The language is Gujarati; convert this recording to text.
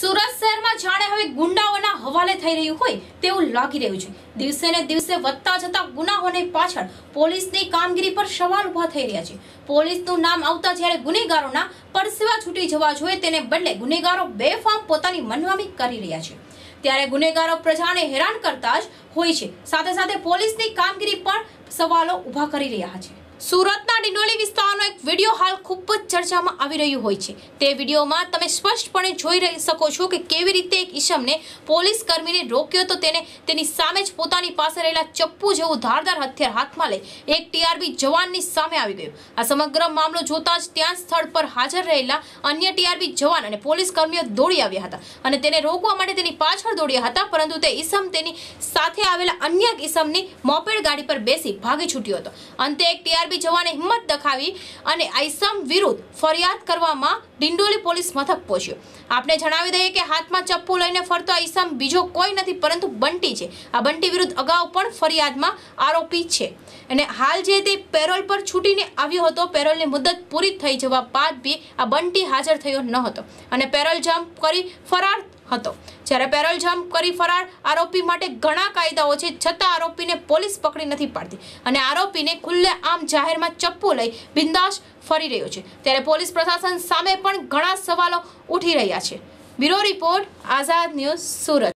સુરત શહેરમાં જાણે હવે ગુંડાઓના હવાલે થઈ રહ્યું હોય તેવું લાગી રહ્યું છે. દિવસે ને દિવસે વધતા જતા ગુનાહોની પાછળ પોલીસની કામગીરી પર સવાલ ઊભા થઈ રહ્યા છે. પોલીસનું નામ આવતા જ્યારે ગુનેગારોના પરસેવા છૂટી જવા જોઈએ તેને બદલે ગુનેગારો બેફામ પોતાની મનવામી કરી રહ્યા છે. ત્યારે ગુનેગારો પ્રજાને હેરાન કરતા જ હોય છે. સાથે સાથે પોલીસની કામગીરી પર સવાલો ઊભા કરી રહ્યા છે. સુરતના ડિંડોલી વિસ્તારનો એક વીડિયો હાલ ખૂબ જ ચર્ચામાં આવી રહ્યું હોય છે. તે વિડીયોમાં તમે સ્પષ્ટપણે જોઈ રહી શકો છો કે કેવી રીતે એક ઈસમને પોલીસ કર્મીને રોક્યો તો તેને તેની સામે જ પોતાની પાસે રહેલા ચપ્પુ જેવું ધારદાર હથિયાર હાથમાં લઈ એક ટીઆરબી જવાનની સામે આવી ગયું. આ સમગ્ર મામલો જોતાં જ ત્યાં સ્થળ પર હાજર રહેલા અન્ય ટીઆરબી જવાન અને પોલીસ કર્મીઓ દોડી આવ્યા હતા અને તેને રોકવા માટે તેની પાછળ દોડ્યા હતા, પરંતુ તે ઈસમ તેની સાથે આવેલા અન્ય ઈસમની મોપેડ ગાડી પર બેસી ભાગી છૂટ્યો હતો. અંતે એક ટીઆરબી જવાને હિંમત દખાવી અને આઈસમ વિરુદ્ધ ફરિયાદ કરવામાં ડિંડોલી પોલીસ મથક પહોંચ્યો. આપને જણાવી દઈએ કે હાથમાં ચપ્પુ લઈને ફરતો આઈસમ બીજો કોઈ નથી, પરંતુ બંટી છે. આ બંટી વિરુદ્ધ અગાઉ પણ ફરિયાદમાં આરોપી છે. અને હાલ જે તે પેરોલ પર છૂટીને આવ્યો હતો, પેરોલની મુદત પૂરી થઈ જવા બાદ બી આ બંટી હાજર થયો ન હતો. અને પેરોલ જમ્પ કરી ફરાર હતો. જ્યારે પેરોલ જમ્પ કરી ફરાર, આરોપી માટે ઘણા કાયદાઓ છે, છતાં આરોપીને પોલીસ પકડી નથી પાડતી. અને આરોપીને ખુલ્લે આમ જાહેરમાં ચપ્પુ લઈ બિંદાસ ફરી રહ્યો છે. ત્યારે પોલીસ પ્રશાસન સામે પણ ઘણા સવાલો ઉઠી રહ્યા છે. Bureau report, Azad news Surat.